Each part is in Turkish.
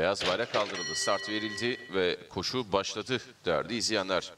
Beyaz bayrak kaldırıldı. Start verildi ve koşu başladı değerli izleyenler.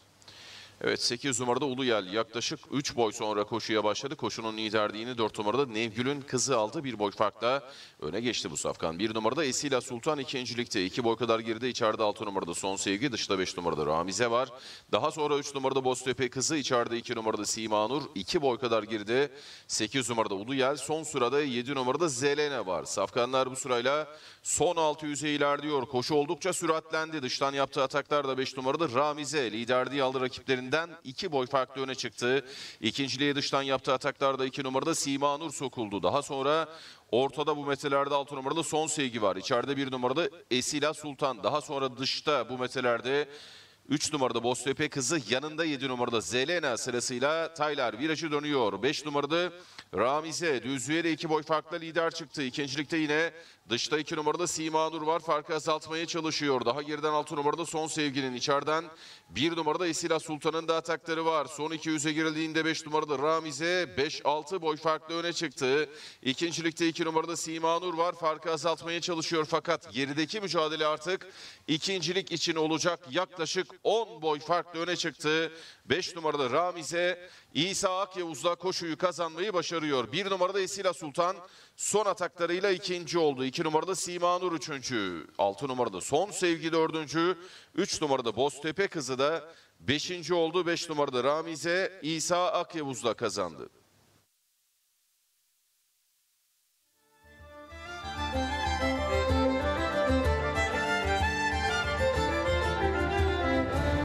Evet 8 numarada Uluyel yaklaşık 3 boy sonra koşuya başladı. Koşunun liderliğini 4 numarada Nevgül'ün kızı aldı. Bir boy farkla öne geçti bu safkan. 1 numarada Esila Sultan ikincilikte. 2 boy kadar geride içeride 6 numarada Son Sevgi. Dışta 5 numarada Ramize var. Daha sonra 3 numarada Boztepe kızı. içeride 2 numarada Sima Nur. 2 boy kadar geride 8 numarada Uluyel. Son sırada 7 numarada Zelene var. Safkanlar bu sırayla son 600'e ilerliyor. Koşu oldukça süratlendi. Dıştan yaptığı ataklar da 5 numarada Ramize. Liderliği aldı rakiplerinden 2 boy farklı öne çıktı. İkinciliğe dıştan yaptığı ataklarda 2 numarada Sima Nur sokuldu. Daha sonra ortada bu metrelerde 6 numarada Son Sevgi var. İçeride 1 numarada Esila Sultan. Daha sonra dışta bu metrelerde 3 numarada Boztepe kızı yanında 7 numarada Zelena sırasıyla Taylar virajı dönüyor. 5 numarada Ramize düzlüğe de 2 boy farkla lider çıktı. İkincilikte yine dışta 2 numarada Sima Nur var. Farkı azaltmaya çalışıyor. Daha geriden 6 numarada Son Sevgi'nin içeriden 1 numarada Esila Sultan'ın da atakları var. Son 200'e girildiğinde 5 numarada Ramize 5-6 boy farklı öne çıktı. İkincilikte 2 numarada Sima Nur var. Farkı azaltmaya çalışıyor fakat gerideki mücadele artık ikincilik için olacak. Yaklaşık 10 boy farklı öne çıktı. 5 numarada Ramize İsa Akyavuz'la koşuyu kazanmayı başarıyor. 1 numarada Esila Sultan son ataklarıyla ikinci oldu. 2 numarada Sima Nur üçüncü. 6 numarada Son Sevgi dördüncü. 3 numarada Boztepe kızı da beşinci oldu. 5 numarada Ramize İsa Akyavuz'la kazandı.